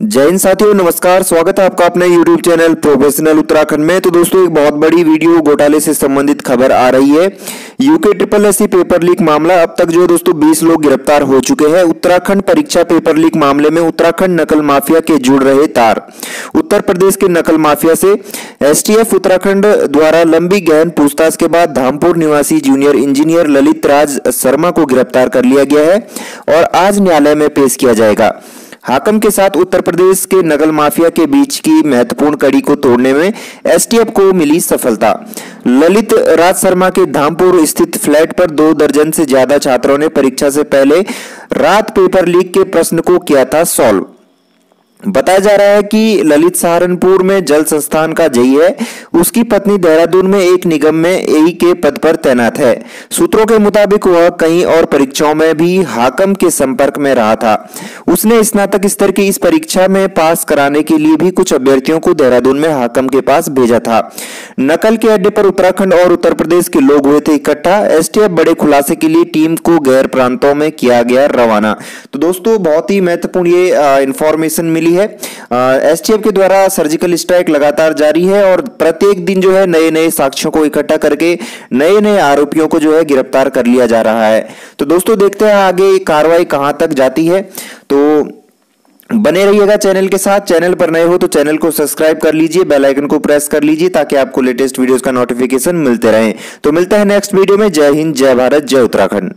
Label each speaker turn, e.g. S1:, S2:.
S1: जय हिंद साथियों, नमस्कार, स्वागत है आपका अपने YouTube चैनल प्रोफेशनल उत्तराखंड में। तो दोस्तों, एक बहुत बड़ी वीडियो घोटाले से संबंधित खबर आ रही है। UK triple S paper leak मामला अब तक जो दोस्तों 20 लोग गिरफ़्तार हो चुके हैं। उत्तराखंड परीक्षा पेपर लीक मामले में उत्तराखंड नकल माफिया के जुड़ रहे तार। उत्तर प्रदेश के नकल माफिया से एसटीएफ उत्तराखंड द्वारा लंबी गहन पूछताछ के बाद धामपुर निवासी जूनियर इंजीनियर ललित राज शर्मा को गिरफ़्तार कर लिया गया है और आज न्यायालय में पेश किया जाएगा। हाकम के साथ उत्तर प्रदेश के नगल माफिया के बीच की महत्वपूर्ण कड़ी को तोड़ने में एसटीएफ को मिली सफलता। ललित राज शर्मा के धामपुर स्थित फ्लैट पर दो दर्जन से ज़्यादा छात्रों ने परीक्षा से पहले रात पेपर लीक के प्रश्न को किया था सॉल्व। बताया जा रहा है कि ललित सहारनपुर में जल संस्थान का जई है। उसकी पत्नी देहरादून में एक निगम में एई के पद पर तैनात है। सूत्रों के मुताबिक वह कई और परीक्षाओं में भी हाकम के संपर्क में रहा था। उसने स्नातक स्तर की इस परीक्षा में पास कराने के लिए भी कुछ अभ्यर्थियों को देहरादून में हाकम के पास भेजा था। नकल के अड्डे पर उत्तराखंड और उत्तर प्रदेश के लोग हुए थे इकट्ठा। एसटीएफ बड़े खुलासे के लिए टीम को गैर प्रांतों में किया गया रवाना। तो दोस्तों, बहुत ही महत्वपूर्ण ये इंफॉर्मेशन मिली मिली है। एसटीएफ के द्वारा सर्जिकल स्ट्राइक लगातार जारी है और प्रत्येक दिन जो है नए नए साक्ष्यों को इकट्ठा करके नए नए आरोपियों को जो है गिरफ़्तार कर लिया जा रहा है। तो दोस्तों, देखते हैं आगे कार्रवाई कहाँ तक जाती है। तो बने रहिएगा चैनल के साथ। चैनल पर नए हो तो चैनल को सब्सक्राइब कर लीजिए, बेल आइकन को प्रेस कर लीजिए ताकि आपको लेटेस्ट वीडियोस का नोटिफिकेशन मिलते रहे। तो मिलता है नेक्स्ट वीडियो में। जय हिंद, जय भारत, जय उत्तराखंड।